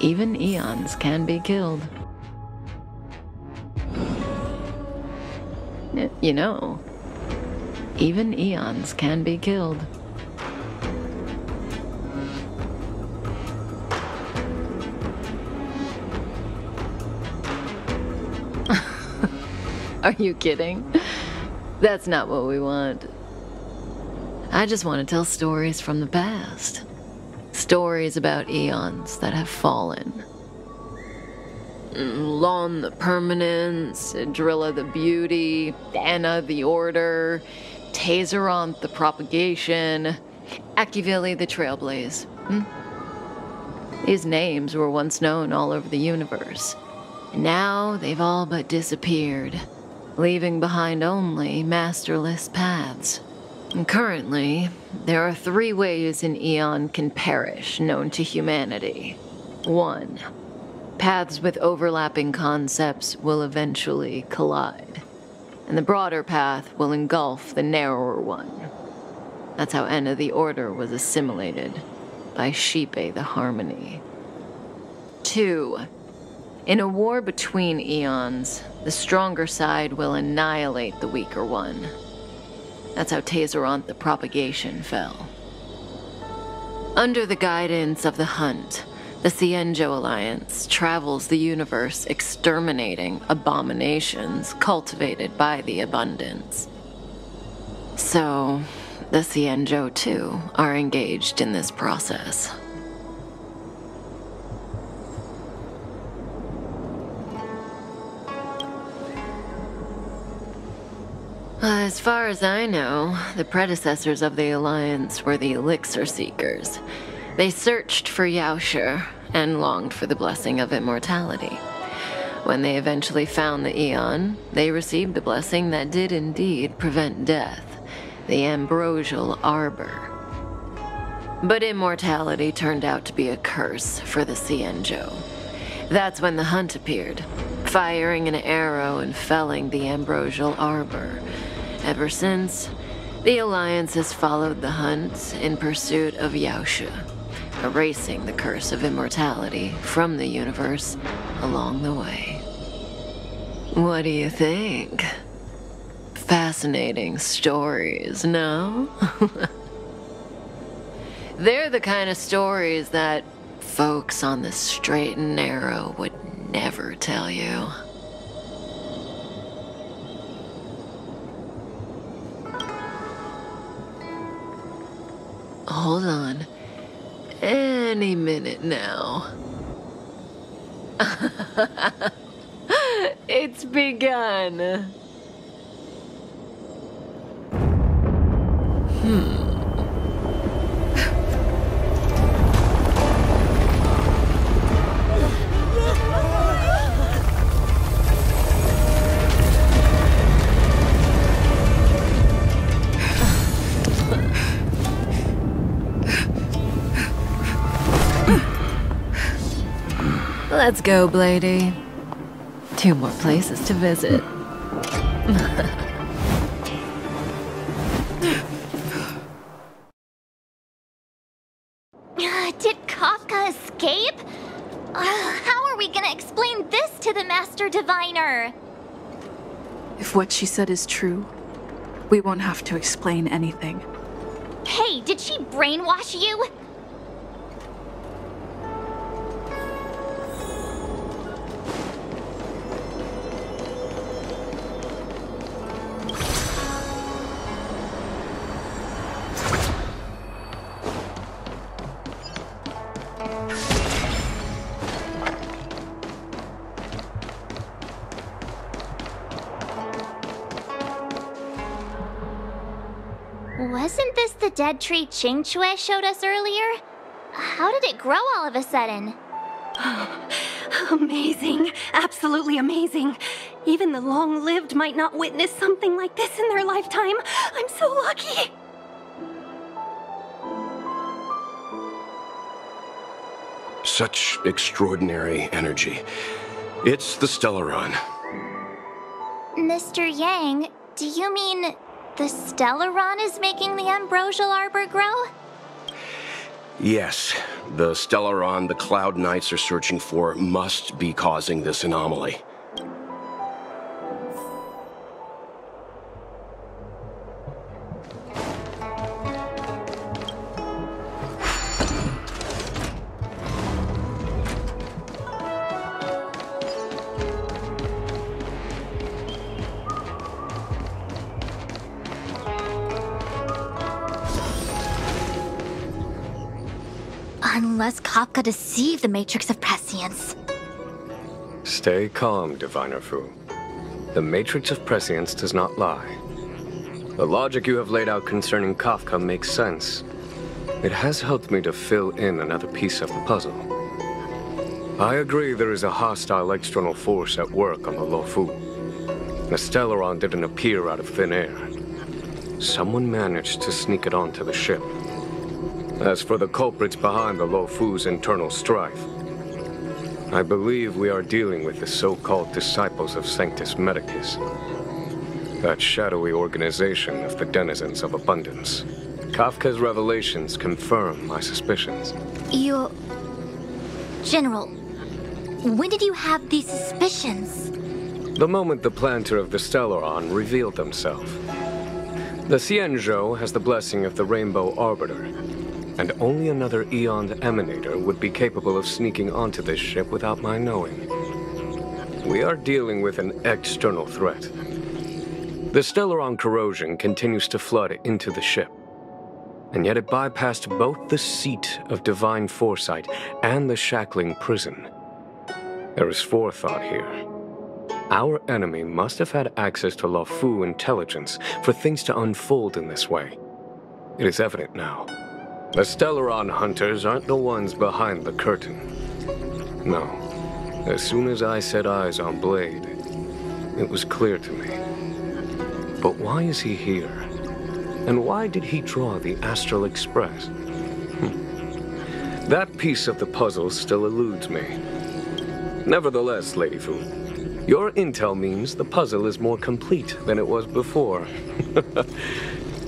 even Aeons can be killed. You know, even Aeons can be killed. Are you kidding? That's not what we want. I just want to tell stories from the past. Stories about Aeons that have fallen. Long the Permanence, Idrila the Beauty, Ena the Order, Tayzzyronth the Propagation, Akivili the Trailblaze. Hmm? These names were once known all over the universe. And now they've all but disappeared, leaving behind only masterless paths. Currently, there are three ways an Aeon can perish known to humanity. One, paths with overlapping concepts will eventually collide, and the broader path will engulf the narrower one. That's how Ena the Order was assimilated by Xipe the Harmony. Two, in a war between Aeons, the stronger side will annihilate the weaker one. That's how Tayzzyronth the Propagation fell. Under the guidance of the Hunt, the Xianzhou Alliance travels the universe exterminating abominations cultivated by the abundance. So, the Xianzhou too are engaged in this process. As far as I know, the predecessors of the Alliance were the Elixir Seekers. They searched for Yaoshi and longed for the blessing of immortality. When they eventually found the Aeon, they received a blessing that did indeed prevent death the Ambrosial Arbor. But immortality turned out to be a curse for the Xianzhou. That's when the hunt appeared, firing an arrow and felling the Ambrosial Arbor. Ever since, the Alliance has followed the hunt in pursuit of Yaoshi, erasing the curse of immortality from the universe along the way. What do you think? Fascinating stories, no? They're the kind of stories that folks on the straight and narrow would never tell you. Hold on. Any minute now. it's begun. Hmm. Let's go, Blady. Two more places to visit. Uh, Did Kafka escape? Uh, how are we gonna explain this to the Master Diviner? If what she said is true, we won't have to explain anything. Hey, did she brainwash you? Dead tree Ching Qingchui showed us earlier? How did it grow all of a sudden? Amazing. Absolutely amazing. Even the long lived might not witness something like this in their lifetime. I'm so lucky. Such extraordinary energy. It's the Stellaron. Mr. Yang, do you mean the Stellaron is making the Ambrosial Arbor grow? Yes, the Stellaron the Cloud Knights are searching for must be causing this anomaly. Matrix of Prescience. Stay calm, Diviner Fu. The Matrix of Prescience does not lie. The logic you have laid out concerning Kafka makes sense. It has helped me to fill in another piece of the puzzle. I agree there is a hostile external force at work on the Luofu. The Stellaron didn't appear out of thin air. Someone managed to sneak it onto the ship. As for the culprits behind the Luofu's internal strife, I believe we are dealing with the so-called disciples of Sanctus Medicus. That shadowy organization of the denizens of abundance. Kafka's revelations confirm my suspicions. Your... General, when did you have these suspicions? The moment the planter of the Stellaron revealed himself. The Xianzhou has the blessing of the Rainbow Arbiter, and only another Aeon Emanator would be capable of sneaking onto this ship without my knowing. We are dealing with an external threat. The Stellaron corrosion continues to flood into the ship, and yet it bypassed both the seat of divine foresight and the shackling prison. There is forethought here. Our enemy must have had access to Luofu intelligence for things to unfold in this way. It is evident now. The Stellaron hunters aren't the ones behind the curtain. No. As soon as I set eyes on Blade, it was clear to me. But why is he here? And why did he draw the Astral Express? Hmm. That piece of the puzzle still eludes me. Nevertheless, Lady Fu, your intel means the puzzle is more complete than it was before.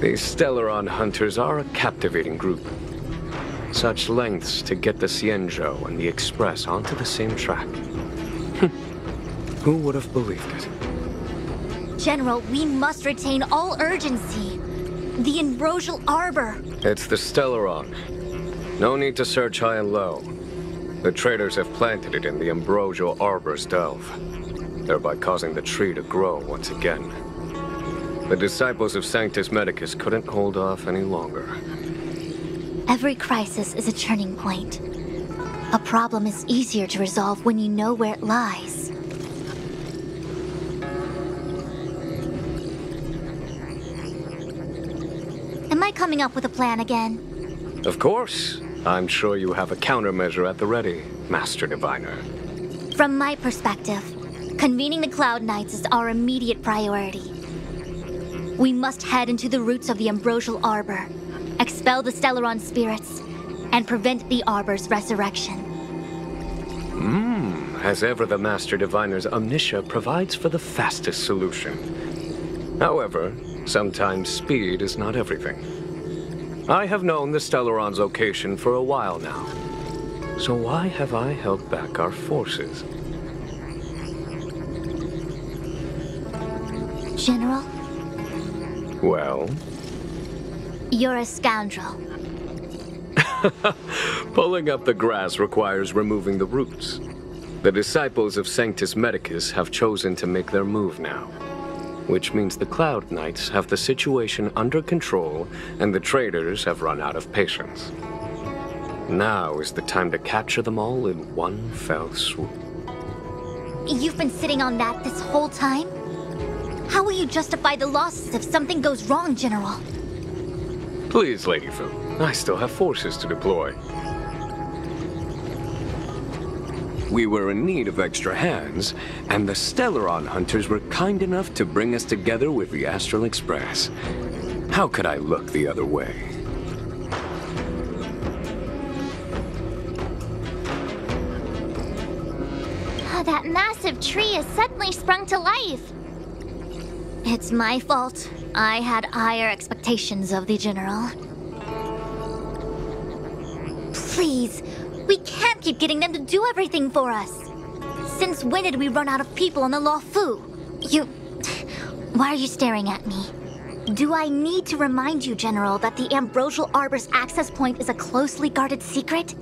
These Stellaron hunters are a captivating group. Such lengths to get the Xianzhou and the Express onto the same track. Who would have believed it? General, we must retain all urgency. The Ambrosial Arbor. It's the Stellaron. No need to search high and low. The traders have planted it in the Ambrosial Arbor's delve, thereby causing the tree to grow once again. The disciples of Sanctus Medicus couldn't hold off any longer. Every crisis is a turning point. A problem is easier to resolve when you know where it lies. Am I coming up with a plan again? Of course. I'm sure you have a countermeasure at the ready, Master Diviner. From my perspective, convening the Cloud Knights is our immediate priority. We must head into the roots of the Ambrosial Arbor, expel the Stellaron spirits, and prevent the Arbor's resurrection. Hmm, as ever, the Master Diviner's Omniscia provides for the fastest solution. However, sometimes speed is not everything. I have known the Stellaron's location for a while now. So why have I held back our forces? General, Well, you're a scoundrel. pulling up the grass requires removing the roots. The disciples of Sanctus Medicus have chosen to make their move now. Which means the Cloud Knights have the situation under control and the traders have run out of patience. Now is the time to capture them all in one fell swoop. You've been sitting on that this whole time? How will you justify the losses if something goes wrong, General? Please, Lady Fu, I still have forces to deploy. We were in need of extra hands, and the Stellaron hunters were kind enough to bring us together with the Astral Express. How could I look the other way? Ah, That massive tree has suddenly sprung to life. It's my fault. I had higher expectations of the General. Please, we can't keep getting them to do everything for us. Since when did we run out of people on the Luofu? You. Why are you staring at me? Do I need to remind you, General, that the Ambrosial Arbor's access point is a closely guarded secret?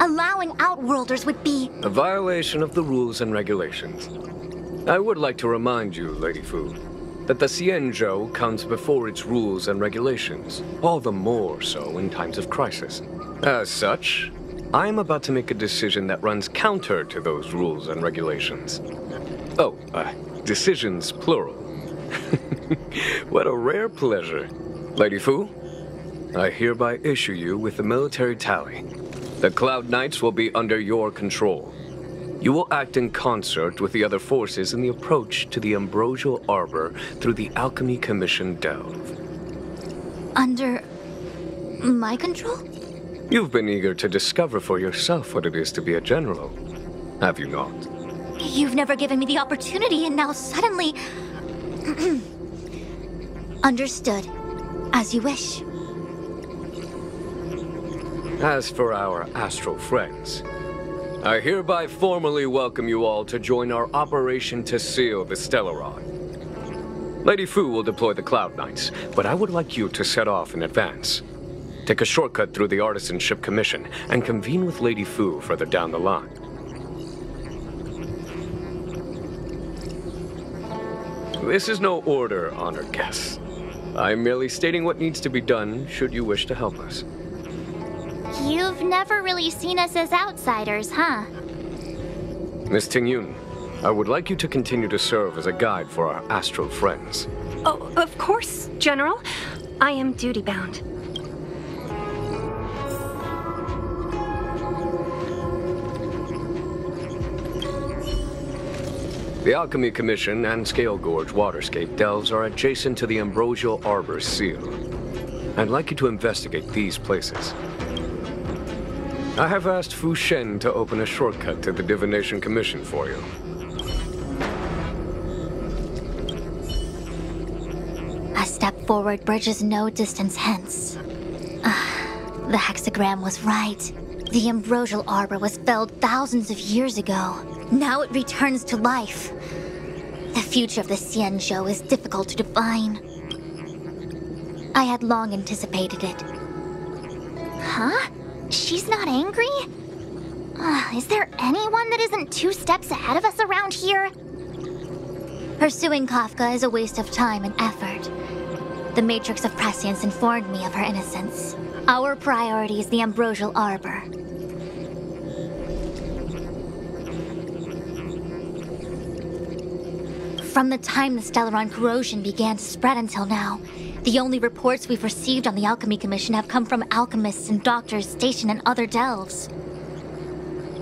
Allowing Outworlders would be. A violation of the rules and regulations. I would like to remind you, Lady Fu, that the Xianzhou comes before its rules and regulations, all the more so in times of crisis. As such, I am about to make a decision that runs counter to those rules and regulations. Oh, uh, decisions plural. what a rare pleasure. Lady Fu, I hereby issue you with the military tally. The Cloud Knights will be under your control. You will act in concert with the other forces in the approach to the Ambrosial Arbor through the Alchemy Commission Delve. Under. my control? You've been eager to discover for yourself what it is to be a general, have you not? You've never given me the opportunity, and now suddenly. Understood. As you wish. As for our astral friends, I hereby formally welcome you all to join our operation to seal the Stellaron. Lady Fu will deploy the Cloud Knights, but I would like you to set off in advance. Take a shortcut through the Artisanship Commission and convene with Lady Fu further down the line. This is no order, honored guests. I'm merely stating what needs to be done should you wish to help us. You've never really seen us as outsiders, huh? Miss Tingyun, I would like you to continue to serve as a guide for our astral friends. Oh, of course, General. I am duty bound. The Alchemy Commission and Scale Gorge Waterscape delves are adjacent to the Ambrosial Arbor Seal. I'd like you to investigate these places. I have asked Fu Shen to open a shortcut to the Divination Commission for you. A step forward bridges no distance hence. Ah, the hexagram was right. The ambrosial arbor was felled thousands of years ago. Now it returns to life. The future of the Xianzhou is difficult to define. I had long anticipated it. Huh? She's not angry? Uh, is there anyone that isn't two steps ahead of us around here? Pursuing Kafka is a waste of time and effort. The Matrix of Prescience informed me of her innocence. Our priority is the Ambrosial Arbor. From the time the Stellaron corrosion began to spread until now, the only reports we've received on the Alchemy Commission have come from alchemists and doctors stationed in other delves.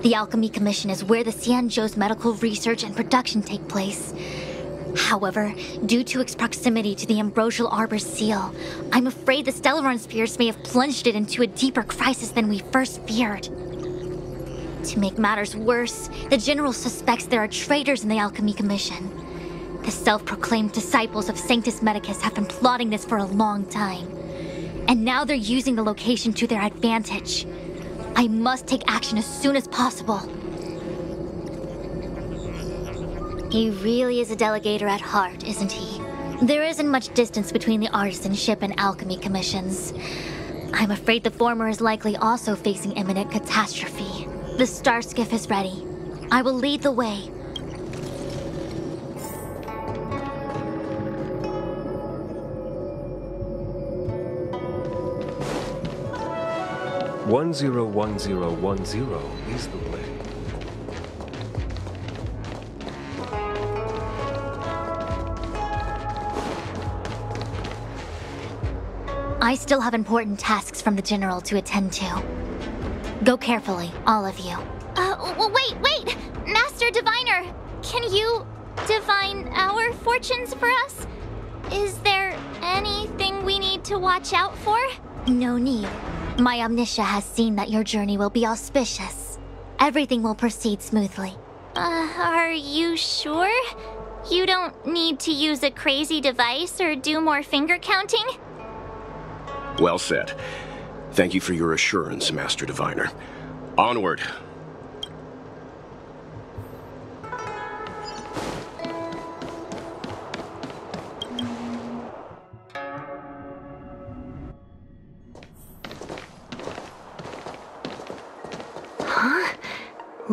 The Alchemy Commission is where the Xianzhou's medical research and production take place. However, due to its proximity to the Ambrosial Arbor's seal, I'm afraid the Stellaron spirits may have plunged it into a deeper crisis than we first feared. To make matters worse, the General suspects there are traitors in the Alchemy Commission. The self-proclaimed disciples of Sanctus Medicus have been plotting this for a long time. And now they're using the location to their advantage. I must take action as soon as possible. He really is a delegator at heart, isn't he? There isn't much distance between the artisanship and alchemy commissions. I'm afraid the former is likely also facing imminent catastrophe. The star skiff is ready. I will lead the way. One zero one zero one zero is the way. I still have important tasks from the General to attend to. Go carefully, all of you. Uh, wait, wait! Master Diviner! Can you divine our fortunes for us? Is there anything we need to watch out for? No need. My Omniscia has seen that your journey will be auspicious. Everything will proceed smoothly. Uh, are you sure? You don't need to use a crazy device or do more finger counting? Well said. Thank you for your assurance, Master Diviner. Onward.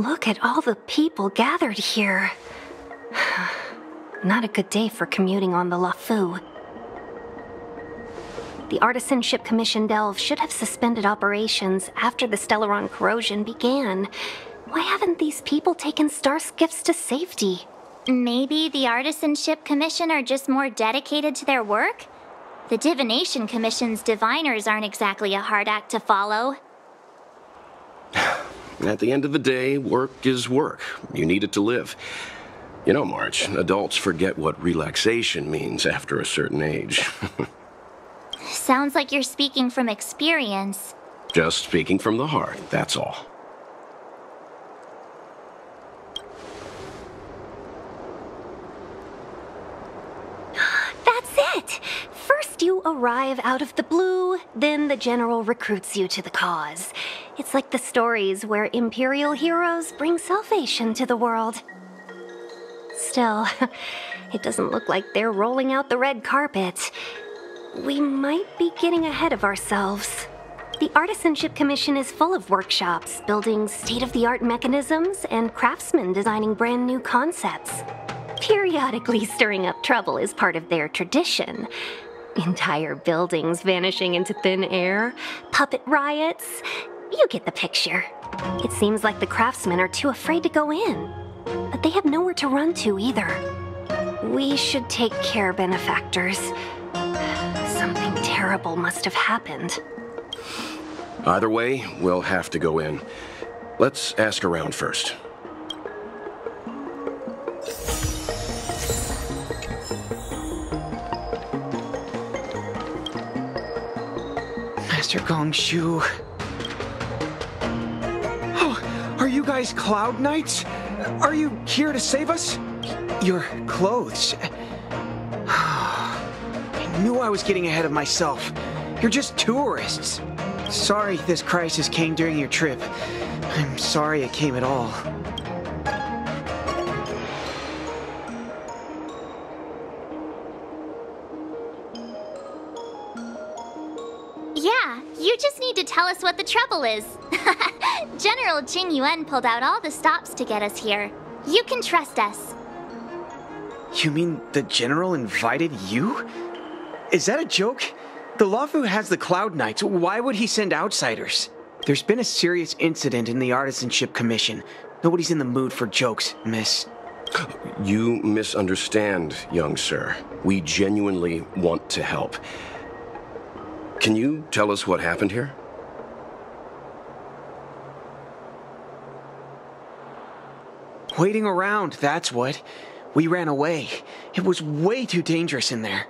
Look at all the people gathered here. Not a good day for commuting on the Luofu. The Artisanship Commission Delve should have suspended operations after the Stellaron corrosion began. Why haven't these people taken star skiffs to safety? Maybe the Artisanship Commission are just more dedicated to their work? The Divination Commission's diviners aren't exactly a hard act to follow. At the end of the day, work is work. You need it to live. You know, March, adults forget what relaxation means after a certain age. Sounds like you're speaking from experience. Just speaking from the heart, that's all. That's it! First you arrive out of the blue, then the general recruits you to the cause. It's like the stories where Imperial heroes bring salvation to the world. Still, it doesn't look like they're rolling out the red carpet. We might be getting ahead of ourselves. The Artisanship Commission is full of workshops, building state of the art mechanisms, and craftsmen designing brand new concepts. Periodically stirring up trouble is part of their tradition. Entire buildings vanishing into thin air, puppet riots. You get the picture. It seems like the craftsmen are too afraid to go in, but they have nowhere to run to either. We should take care, benefactors. Something terrible must have happened. Either way, we'll have to go in. Let's ask around first. Master Gongshu. Oh, guys Cloud Knights? Are you here to save us? Your clothes. I knew I was getting ahead of myself. You're just tourists. Sorry this crisis came during your trip. I'm sorry it came at all. Yeah, you just need to tell us what the trouble is. General Jing Yuan pulled out all the stops to get us here. You can trust us. You mean the General invited you? Is that a joke? The Luofu has the Cloud Knights. Why would he send outsiders? There's been a serious incident in the Artisanship Commission. Nobody's in the mood for jokes, miss. You misunderstand, young sir. We genuinely want to help. Can you tell us what happened here? Waiting around, that's what. We ran away. It was way too dangerous in there.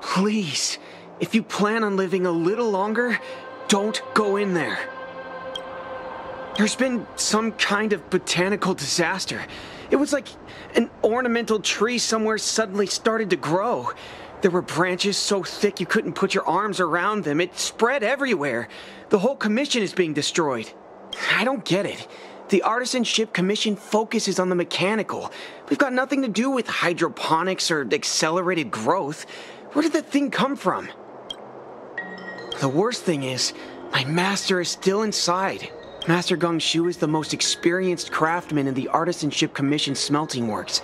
Please, if you plan on living a little longer, don't go in there. There's been some kind of botanical disaster. It was like an ornamental tree somewhere suddenly started to grow. There were branches so thick you couldn't put your arms around them. It spread everywhere. The whole commission is being destroyed. I don't get it. The Artisanship Commission focuses on the mechanical. We've got nothing to do with hydroponics or accelerated growth. Where did that thing come from? The worst thing is, my master is still inside. Master Gongshu is the most experienced craftsman in the Artisanship Commission smelting works.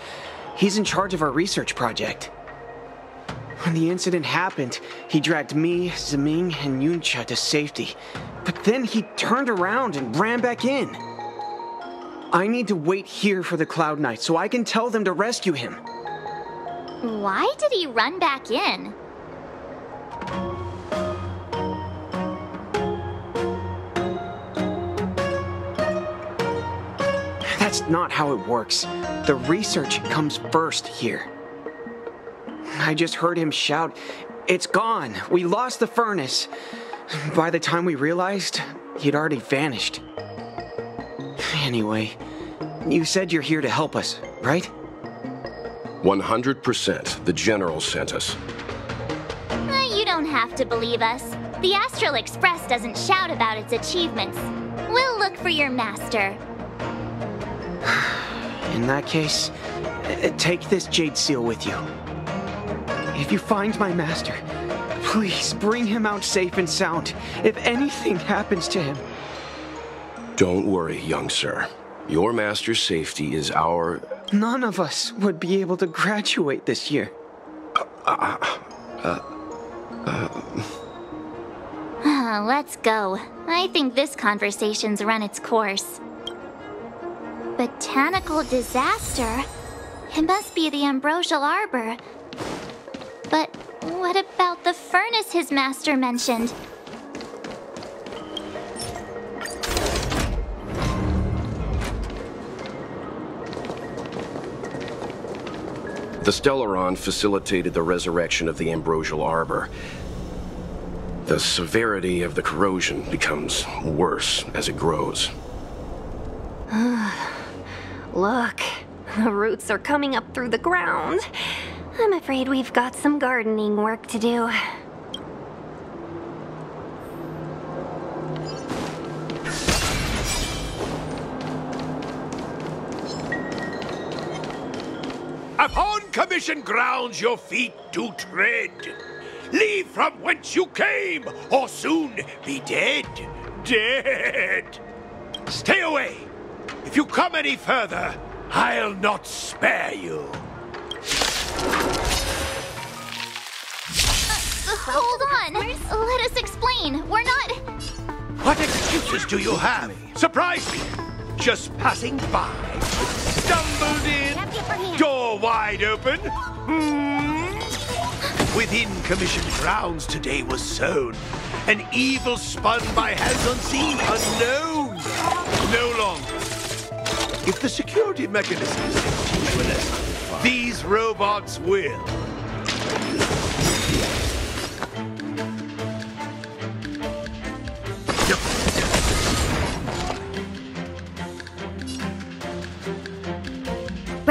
He's in charge of our research project. When the incident happened, he dragged me, Zeming, and Yuncha to safety. But then he turned around and ran back in. I need to wait here for the Cloud Knight so I can tell them to rescue him. Why did he run back in? That's not how it works. The research comes first here. I just heard him shout, It's gone! We lost the furnace! By the time we realized, he'd already vanished. Anyway, you said you're here to help us, right? 100%. The General sent us. Eh, You don't have to believe us. The Astral Express doesn't shout about its achievements. We'll look for your master. In that case, uh, take this Jade Seal with you. If you find my master, please bring him out safe and sound. If anything happens to him, Don't worry, young sir. Your master's safety is our. none of us would be able to graduate this year. Uh, uh, uh, ah, Let's go. I think this conversation's run its course. Botanical disaster? It must be the Ambrosial Arbor. But what about the furnace his master mentioned? The Stellaron facilitated the resurrection of the Ambrosial Arbor. The severity of the corrosion becomes worse as it grows. Look, the roots are coming up through the ground. I'm afraid we've got some gardening work to do. Commission grounds your feet do tread. Leave from whence you came, or soon be dead. Dead. Stay away. If you come any further, I'll not spare you. Uh, hold on! Let us explain. We're not. What excuses do you have? Surprise me. Just passing by. Stumbled in. Door wide open. Hmm. Within commission grounds today was sown. An evil spun by hands unseen, unknown. No longer. If the security mechanisms teach you a lesson, these robots will.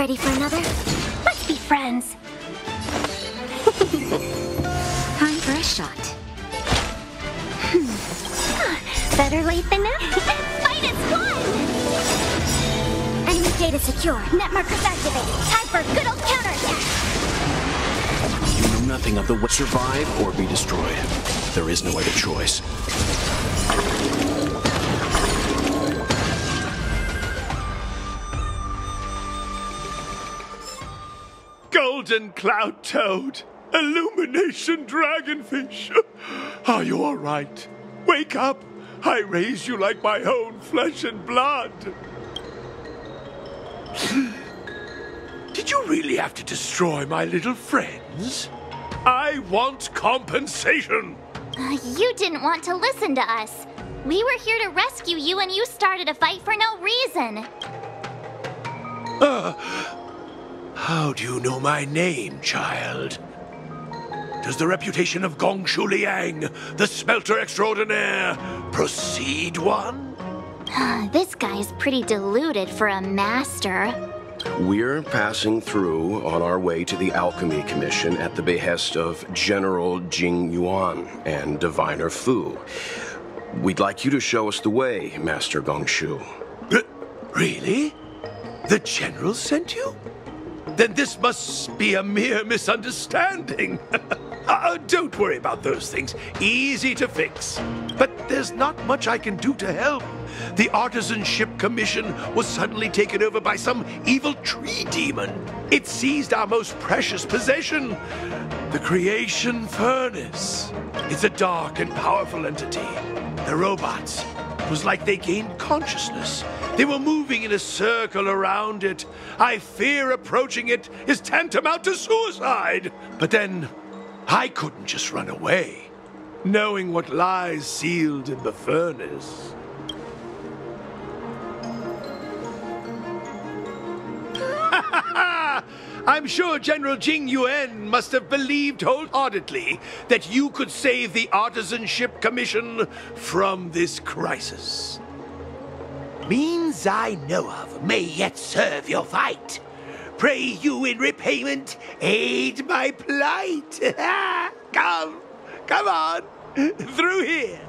Ready for another? Let's be friends. Time for a shot. Hmm. Better late than never. Fight is won! Enemy data secure. Net markers activated. Time for good old counterattack. You know nothing of the way survive or be destroyed. There is no other choice. Golden Cloud Toad, Illumination Dragonfish. Are you all right? Wake up! I raise you like my own flesh and blood. Did you really have to destroy my little friends? I want compensation. Uh, you didn't want to listen to us. We were here to rescue you and you started a fight for no reason. How do you know my name, child? Does the reputation of Gongshu Liang, the smelter extraordinaire, proceed one? Ah, this guy is pretty deluded for a master. We're passing through on our way to the Alchemy Commission at the behest of General Jing Yuan and Diviner Fu. We'd like you to show us the way, Master Gongshu. R- uh, really? The General sent you? Then this must be a mere misunderstanding. uh, don't worry about those things. Easy to fix. But there's not much I can do to help. The Artisanship Commission was suddenly taken over by some evil tree demon. It seized our most precious possession, the Creation Furnace. It's a dark and powerful entity. The robots. It was like they gained consciousness. They were moving in a circle around it. I fear approaching it is tantamount to suicide. But then, I couldn't just run away, knowing what lies sealed in the furnace. I'm sure General Jing Yuan must have believed wholeheartedly that you could save the Artisanship Commission from this crisis. Means I know of may yet serve your fight. Pray you in repayment aid my plight. come, come on. Through here.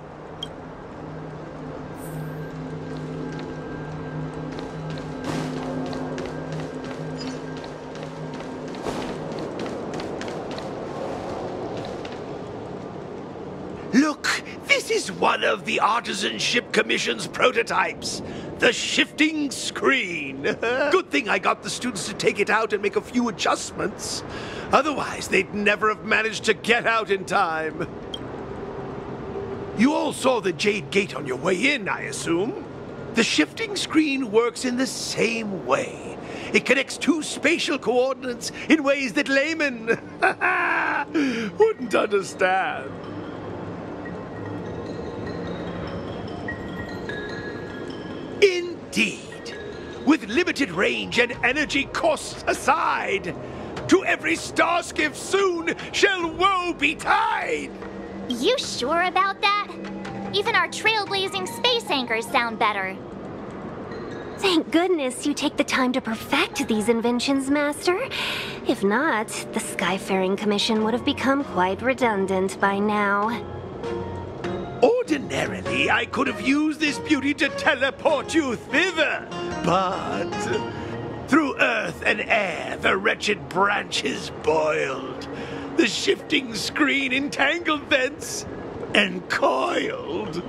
Look, this is one of the Artisanship Commission's prototypes. The shifting screen. Good thing I got the students to take it out and make a few adjustments. Otherwise, they'd never have managed to get out in time. You all saw the Jade Gate on your way in, I assume? The shifting screen works in the same way. It connects two spatial coordinates in ways that laymen wouldn't understand. Indeed. With limited range and energy costs aside, to every starskiff soon shall woe betide! You sure about that? Even our trailblazing space anchors sound better. Thank goodness you take the time to perfect these inventions, Master. If not, the Skyfaring Commission would have become quite redundant by now. Ordinarily, I could have used this beauty to teleport you thither, but through earth and air the wretched branches boiled. The shifting screen entangled thence and coiled.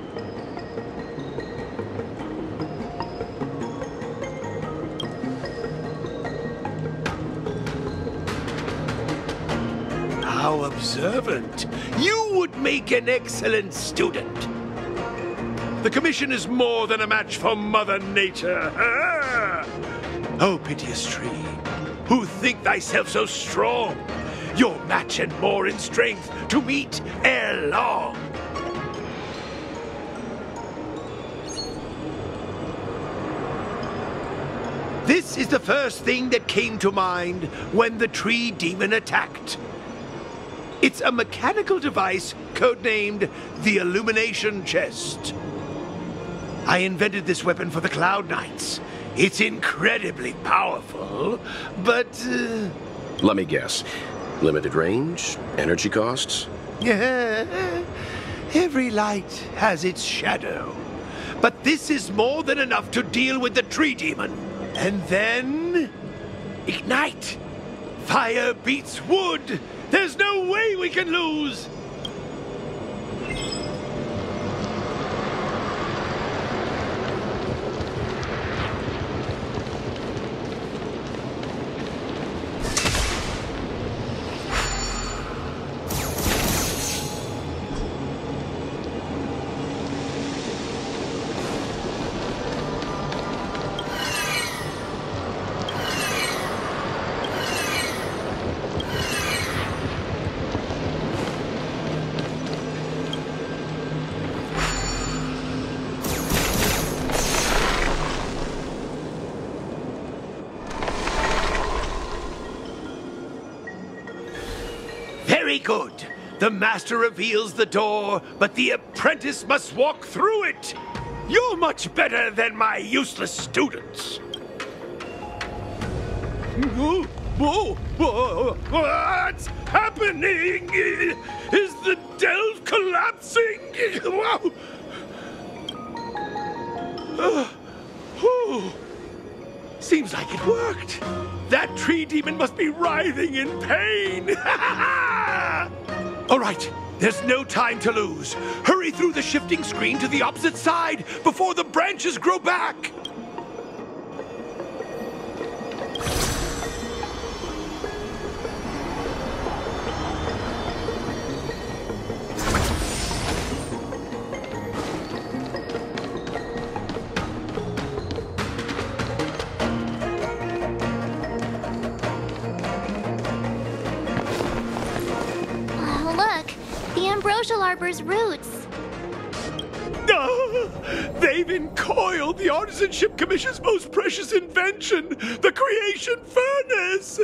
How observant. You would make an excellent student. The Commission is more than a match for Mother Nature. Ah! Oh, piteous tree, who think thyself so strong, your match and more in strength to meet ere long. This is the first thing that came to mind when the tree demon attacked. It's a mechanical device codenamed the Illumination Chest. I invented this weapon for the Cloud Knights. It's incredibly powerful, but. Uh... Let me guess. Limited range? Energy costs? Yeah. Every light has its shadow. But this is more than enough to deal with the tree demon. And then. Ignite! Fire beats wood! There's no way we can lose! Good. The master reveals the door, but the apprentice must walk through it. You're much better than my useless students. What's happening? Is the delve collapsing? Uh. Seems like it worked. That tree demon must be writhing in pain. All right, there's no time to lose. Hurry through the shifting screen to the opposite side before the branches grow back. Ambrosial arbor's roots. Ah, they've encoiled the Artisanship Commission's most precious invention, the creation furnace!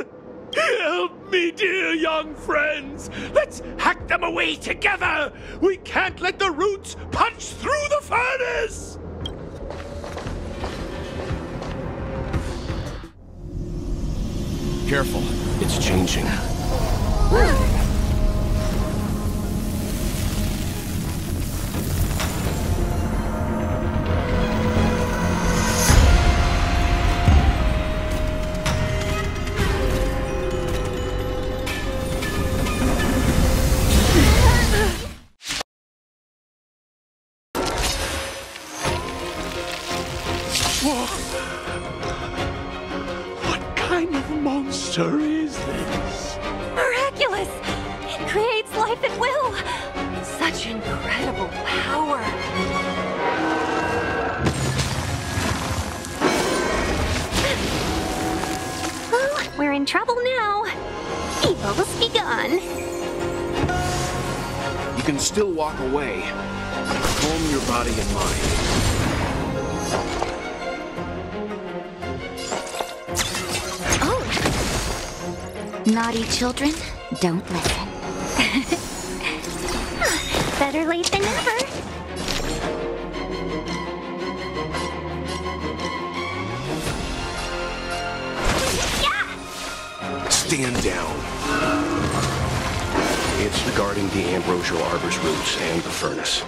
Help me, dear young friends! Let's hack them away together! We can't let the roots punch through the furnace! Careful. It's changing. You can still walk away. Calm your body and mind. Oh! Naughty children, don't listen. Better late than never. Stand down. It's regarding the ambrosial arbor's roots and the furnace.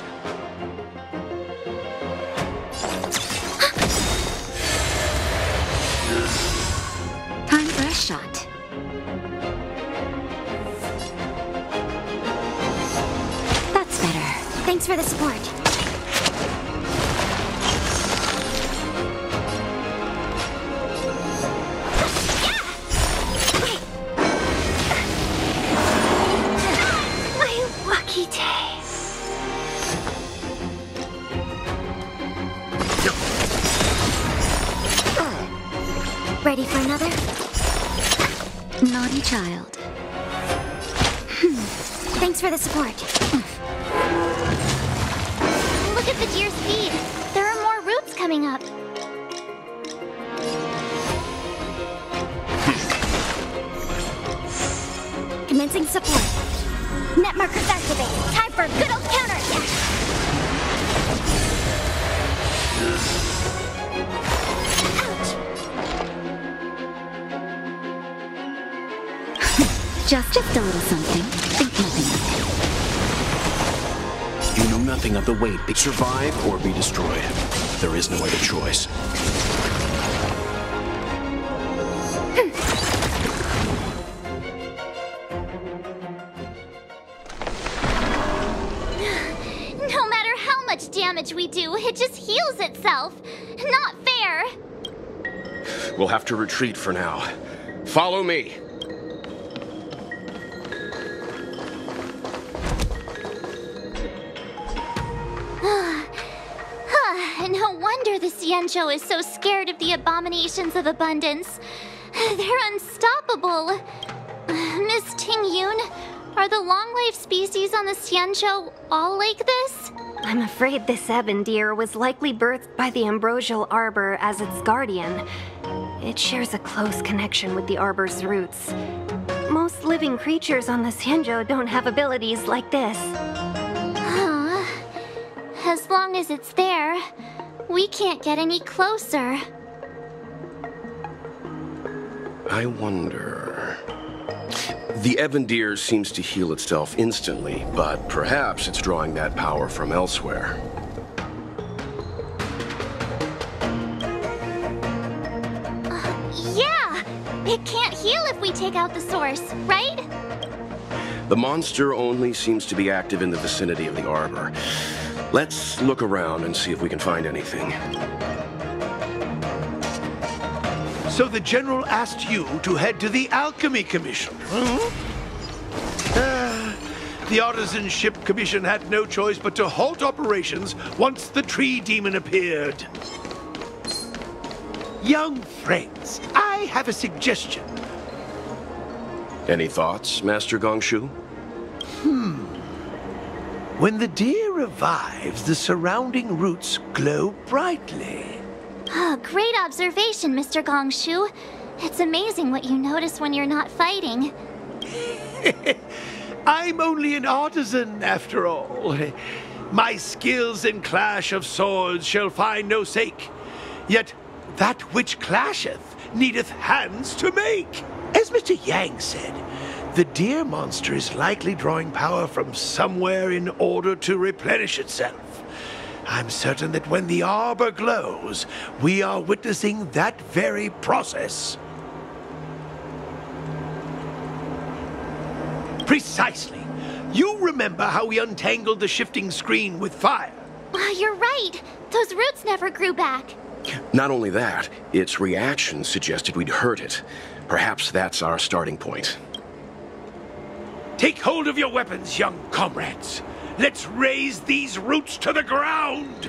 Ready for another? Naughty child. Hmm. Thanks for the support. Look at the deer's feed. There are more roots coming up. Commencing support. Net markers activate. Time for a good old counter counterattack. Just, just a little something. Think nothing. You know nothing of the weight. Survive or be destroyed. There is no other choice. Hmm. No matter how much damage we do, it just heals itself. Not fair. We'll have to retreat for now. Follow me. Xianzhou is so scared of the abominations of abundance. They're unstoppable. Miss Ting Yun, are the long-life species on the Xianzhou all like this? I'm afraid this ebon deer was likely birthed by the ambrosial arbor as its guardian. It shares a close connection with the arbor's roots. Most living creatures on the Xianzhou don't have abilities like this. Huh. As long as it's there, we can't get any closer. I wonder. The ebon deer seems to heal itself instantly, but perhaps it's drawing that power from elsewhere. Uh, yeah! It can't heal if we take out the source, right? The monster only seems to be active in the vicinity of the arbor. Let's look around and see if we can find anything. So the General asked you to head to the Alchemy Commission, huh? Ah, the Artisanship Commission had no choice but to halt operations once the Tree Demon appeared. Young friends, I have a suggestion. Any thoughts, Master Gongshu? Hmm. When the deer revives, the surrounding roots glow brightly. Oh, great observation, Mr. Gongshu. It's amazing what you notice when you're not fighting. I'm only an artisan, after all. My skills in clash of swords shall find no sake. Yet that which clasheth needeth hands to make. As Mr. Yang said, the deer monster is likely drawing power from somewhere in order to replenish itself. I'm certain that when the arbor glows, we are witnessing that very process. Precisely. You remember how we untangled the shifting screen with fire. Ah, You're right. Those roots never grew back. Not only that, its reaction suggested we'd hurt it. Perhaps that's our starting point. Take hold of your weapons, young comrades. Let's raze these roots to the ground!